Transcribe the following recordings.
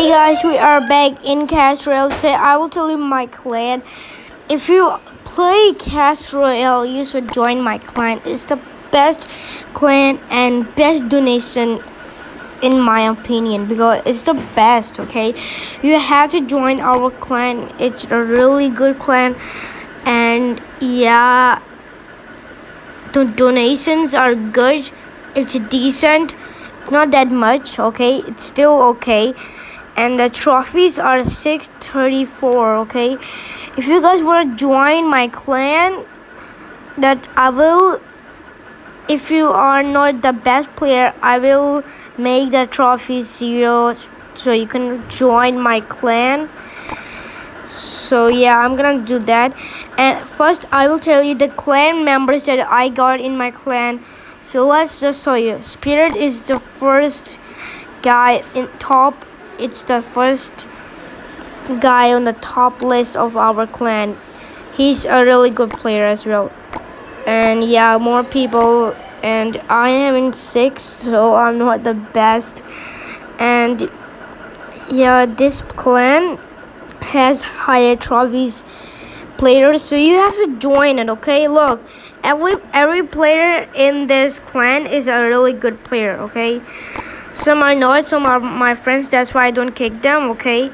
Hey guys, we are back in Clash Royale. Today I will tell you my clan. If you play Clash Royale, you should join my clan. It's the best clan and best donation in my opinion because it's the best, okay? You have to join our clan. It's a really good clan and yeah, the donations are good. It's decent. It's not that much, okay? It's still okay and the trophies are 634 okay? If you guys want to join my clan that i will if you are not the best player i will make the trophy zero so you can join my clan. So yeah i'm gonna do that. And first i will tell you the clan members that i got in my clan. So let's just show you. Spirit is the first guy in top it's the first guy on the top list of our clan. He's a really good player as well. And yeah, more people and I am in six, so I'm not the best. And yeah, this clan has higher trophies players, so you have to join it. Okay, look, every every player in this clan is a really good player. Okay. Some I know it, some are my friends, that's why I don't kick them, okay?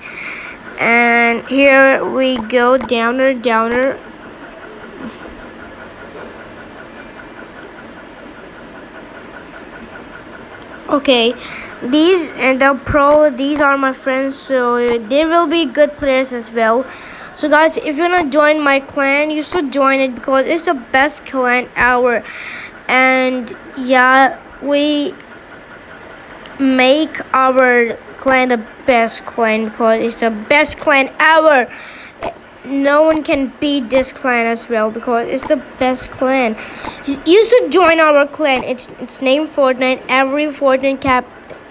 And here we go, downer, downer. Okay, these and the pro, these are my friends, so they will be good players as well. So guys, if you wanna join my clan, you should join it because it's the best clan ever. And yeah, we make our clan the best clan because it's the best clan ever. No one can beat this clan as well because it's the best clan. You should join our clan. It's it's named Fortnite. Every Fortnite cap,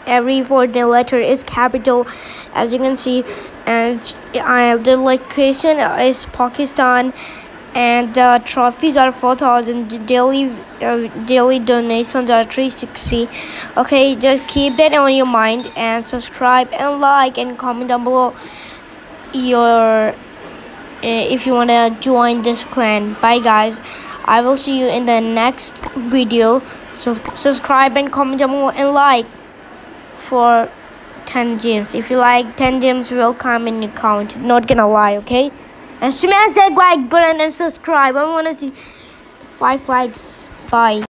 every Fortnite letter is capital, as you can see. And uh, the location is Pakistan and the trophies are 4000 daily uh, daily donations are 360 okay just keep that on your mind and subscribe and like and comment down below your uh, if you want to join this clan. Bye guys. I will see you in the next video. So subscribe and comment down below and like for 10 gems. If you like 10 gems will come in your account. Not gonna lie okay and smash that like button and subscribe. I want to see five likes. Bye.